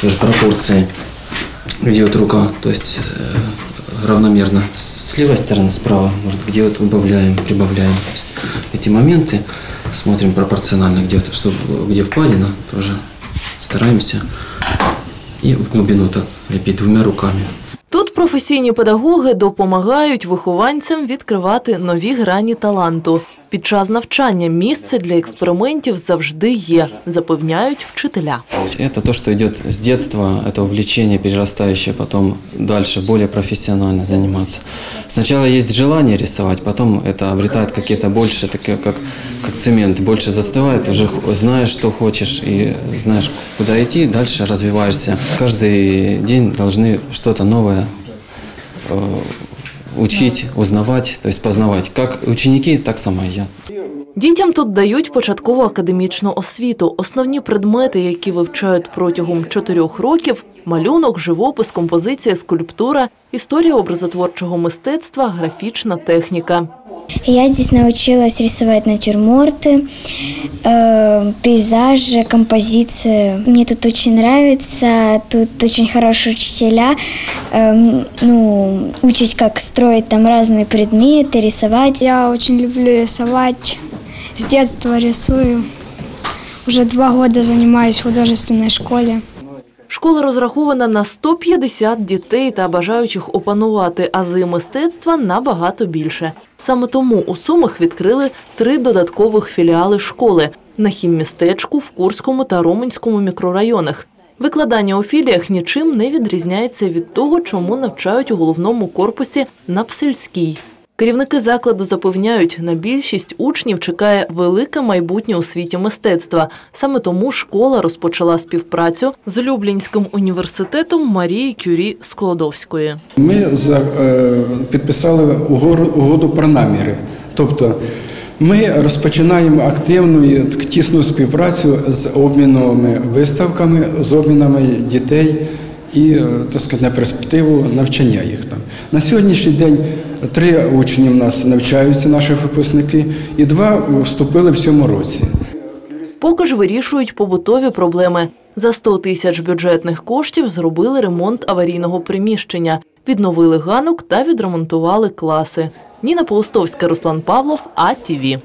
тоже пропорции, где вот рука, то есть э, равномерно с левой стороны, справа, может, где вот убавляем, прибавляем. То есть эти моменты смотрим пропорционально, где, вот, чтобы, где впадина, тоже стараемся и в глубину так лепить двумя руками. Тут професійні педагоги допомагають вихованцям відкривати нові грані таланту. Під час навчання місце для експериментів завжди є, запевняють вчителя. Это то, что идет с детства, это увлечение, перерастающее потом дальше, более профессионально заниматься. Сначала есть желание рисовать, потом это обретает какие-то больше, такие, как, как цемент, больше застывает, уже х- знаешь, что хочешь и знаешь, куда идти, дальше развиваешься. Каждый день должны что-то новое э, учить, узнавать, то есть познавать. Как ученики, так сама и я. Дітям тут дають початкову академічну освіту. Основні предмети, які вивчають протягом чотирьох років – малюнок, живопис, композиція, скульптура, історія образотворчого мистецтва, графічна техніка. Я здесь научилась рисовать натюрморты, э, пейзажи, композиции. Мне тут очень нравится, тут очень хорошие учителя. Э, ну, учить, как строить там разные предметы, рисовать. Я очень люблю рисовать. С детства рисую. Уже два года занимаюсь в художественной школе. Школа розрахована на 150 дітей та бажаючих опанувати ази мистецтва набагато більше. Саме тому у Сумах відкрили три додаткових філіали школи на хіммістечку, в Курському та Роменському мікрорайонах. Викладання у філіях нічим не відрізняється від того, чому навчають у головному корпусі на Псельській. Керівники закладу запевняють, на більшість учнів чекає велике майбутнє у світі мистецтва. Саме тому школа розпочала співпрацю з Люблінським університетом Марії Кюрі Складовської. Ми е, підписали угоду про наміри. Тобто ми розпочинаємо активну тісну співпрацю з обмінними виставками, з обмінами дітей і е, так сказати, на перспективу навчання їх там. На сьогоднішній день три учні в нас навчаються, наші випускники, і два вступили в цьому році. Поки ж вирішують побутові проблеми. За 100 тисяч бюджетних коштів зробили ремонт аварійного приміщення, відновили ганок та відремонтували класи. Ніна Паустовська, Руслан Павлов, АТВ.